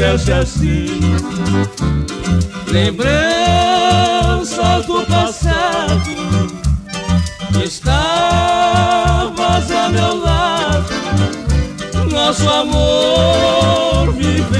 dissesse assim Lembranças do passado Estavas a meu lado. Nosso amor viveu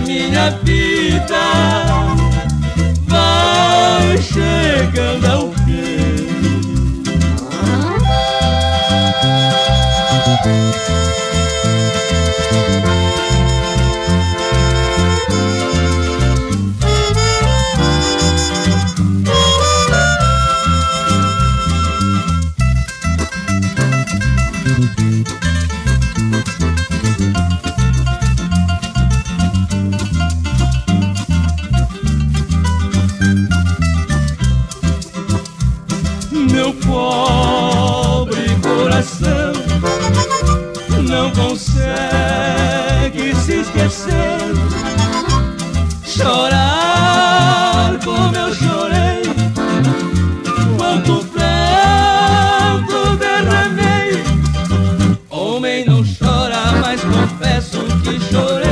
minha vida vai chegando ao fim. meu pobre coração não consegue se esquecer. Chorar como eu chorei, quanto pranto derramei. Homem não chora, mas confesso que chorei.